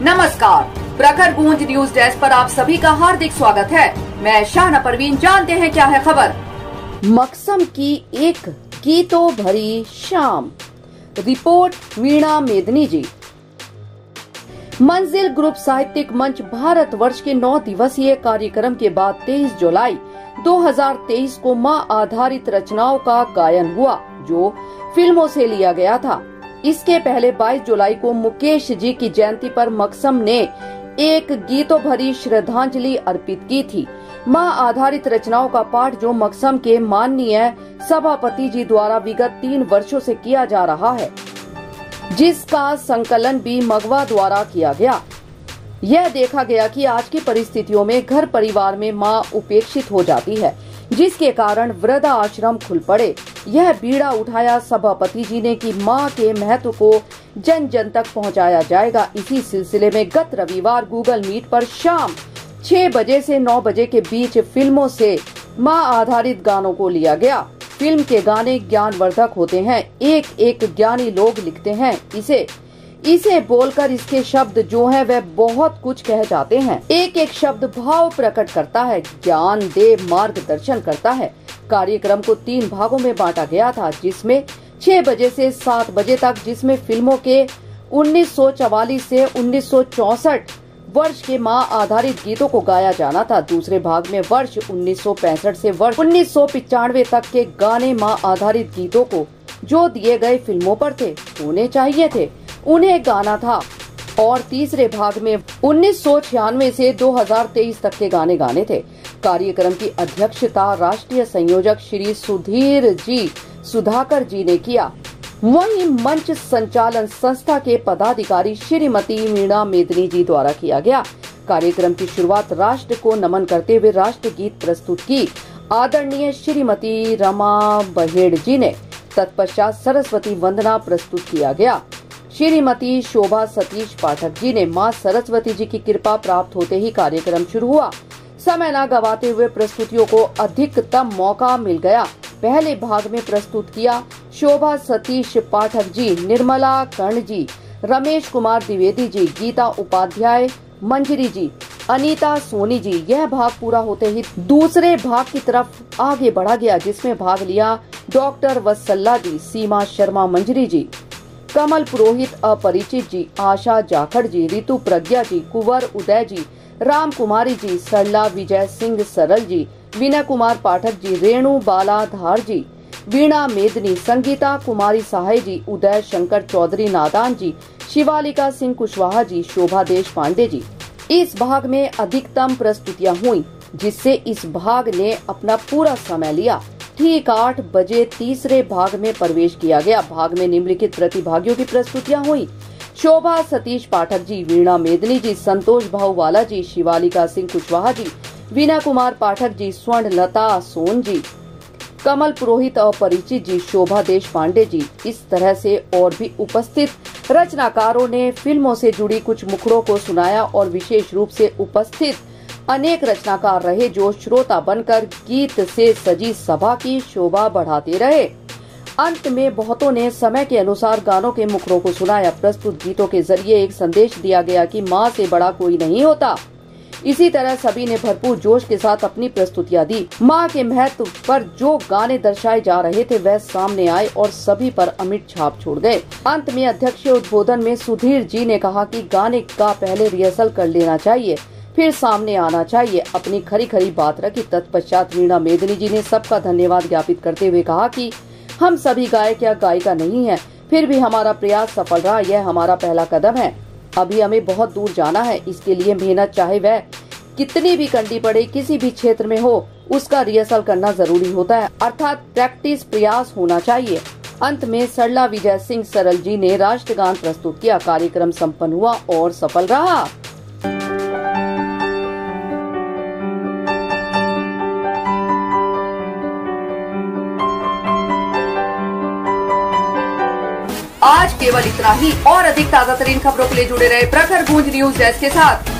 प्रखर गूंज news desk पर आप सभी का हार्दिक स्वागत है। मैं शाहना परवीन, जानते हैं क्या है खबर? मकसम की एक की तो भरी शाम। रिपोर्ट वीणा मेदनी जी। मंजिल ग्रुप साहित्यिक मंच भारत वर्ष के नौ दिवसीय कार्यक्रम के बाद 23 जुलाई 2023 को माँ आधारित रचनाओं का गायन हुआ, जो फ़िल्मों से लिया गया था। इसके पहले 22 जुलाई को मुकेश जी की जयंती पर मकसम ने एक गीतों भरी श्रद्धांजलि अर्पित की थी। माँ आधारित रचनाओं का पाठ जो मकसम के माननीय सभापति जी द्वारा विगत तीन वर्षों से किया जा रहा है, जिसका संकलन भी मगवा द्वारा किया गया। यह देखा गया कि आज की परिस्थितियों में घर परिवार में माँ उपेक्षित हो जाती है, जिसके कारण वृद्धा आश्रम खुल पड़े। यह बीड़ा उठाया सभापति जी ने कि माँ के महत्व को जन जन तक पहुँचाया जाएगा। इसी सिलसिले में गत रविवार गूगल मीट पर शाम छह बजे से नौ बजे के बीच फ़िल्मों से माँ आधारित गानों को लिया गया। फ़िल्म के गाने ज्ञानवर्धक होते हैं। एक एक ज्ञानी लोग लिखते हैं। इसे इसे बोलकर इसके शब्द जो है वह बहुत कुछ कह जाते हैं। एक एक शब्द भाव प्रकट करता है। ज्ञान दे मार्गदर्शन करता है। कार्यक्रम को तीन भागों में बांटा गया था, जिसमें छह बजे से सात बजे तक, जिसमें फ़िल्मों के 1944 से 1964 वर्ष के माँ आधारित गीतों को गाया जाना था। दूसरे भाग में वर्ष 1965 से वर्ष उन्नीस तक के गाने माँ आधारित गीतों को जो दिए गए फ़िल्मों पर थे होने चाहिए थे, उन्हें गाना था। और तीसरे भाग में उन्नीस से 2023 तक के गाने गाने थे। कार्यक्रम की अध्यक्षता राष्ट्रीय संयोजक श्री सुधीर जी सुधाकर जी ने किया। वहीं मंच संचालन संस्था के पदाधिकारी श्रीमती मीणा मेदनी जी द्वारा किया गया। कार्यक्रम की शुरुआत राष्ट्र को नमन करते हुए राष्ट्र गीत प्रस्तुत की। आदरणीय श्रीमती रमा बहेड़ जी ने तत्पश्चात सरस्वती वंदना प्रस्तुत किया गया। श्रीमती शोभा सतीश पाठक जी ने माँ सरस्वती जी की कृपा प्राप्त होते ही कार्यक्रम शुरू हुआ। समय न गवाते हुए प्रस्तुतियों को अधिकतम मौका मिल गया। पहले भाग में प्रस्तुत किया शोभा सतीश पाठक जी, निर्मला कर्ण जी, रमेश कुमार द्विवेदी जी, गीता उपाध्याय, मंजरी जी, अनीता सोनी जी। यह भाग पूरा होते ही दूसरे भाग की तरफ़ आगे बढ़ा गया, जिसमें भाग लिया डॉक्टर वत्सल्ला जी, सीमा शर्मा, मंजरी जी, कमल पुरोहित, अपरिचित जी, आशा जाखड़ जी, ऋतु प्रज्ञा जी, कुंवर उदय जी राम कुमारी जी, सरला विजय सिंह सरल जी, विनय कुमार पाठक जी, रेणु बाला धार जी, वीणा मेदनी, संगीता कुमारी सहाय जी, उदय शंकर चौधरी नादान जी, शिवालिका सिंह कुशवाहा जी, शोभा देश पांडे जी। इस भाग में अधिकतम प्रस्तुतियाँ हुई, जिससे इस भाग ने अपना पूरा समय लिया। ठीक आठ बजे तीसरे भाग में प्रवेश किया गया। भाग में निम्नलिखित प्रतिभागियों की प्रस्तुतियाँ हुई। शोभा, सतीश पाठक जी, वीणा मेदनी जी, संतोष भाऊवाला जी, शिवालिका सिंह कुशवाहा जी, वीना कुमार पाठक जी स्वर्ण लता सोन जी, कमल पुरोहित और परिचित जी, शोभा देश पांडे जी, इस तरह से और भी उपस्थित रचनाकारों ने फ़िल्मों से जुड़ी कुछ मुखड़ों को सुनाया और विशेष रूप से उपस्थित अनेक रचनाकार रहे जो श्रोता बनकर गीत से सजी सभा की शोभा बढ़ाते रहे। अंत में बहुतों ने समय के अनुसार गानों के मुखरों को सुनाया। प्रस्तुत गीतों के ज़रिए एक संदेश दिया गया कि माँ से बड़ा कोई नहीं होता। इसी तरह सभी ने भरपूर जोश के साथ अपनी प्रस्तुतियाँ दी। माँ के महत्व पर जो गाने दर्शाए जा रहे थे, वह सामने आए और सभी पर अमिट छाप छोड़ गए। अंत में अध्यक्ष उद्बोधन में सुधीर जी ने कहा कि गाने का पहले रिहर्सल कर लेना चाहिए, फिर सामने आना चाहिए। अपनी खरी खरी बात रखी। तत्पश्चात वीणा मेदनी जी ने सबका धन्यवाद ज्ञापित करते हुए कहा कि हम सभी गायक या गायिका नहीं है, फिर भी हमारा प्रयास सफल रहा, यह हमारा पहला कदम है। अभी हमें बहुत दूर जाना है, इसके लिए मेहनत चाहे वह कितनी भी कंडी पड़े, किसी भी क्षेत्र में हो, उसका रिहर्सल करना ज़रूरी होता है। अर्थात प्रैक्टिस प्रयास होना चाहिए। अंत में सरला विजय सिंह सरल जी ने राष्ट्रगान प्रस्तुत किया, कार्यक्रम संपन्न हुआ और सफल रहा। आज केवल इतना ही, और अधिक ताज़ा तरीन खबरों के लिए जुड़े रहे प्रखर गूंज न्यूज़ डेस्क के साथ।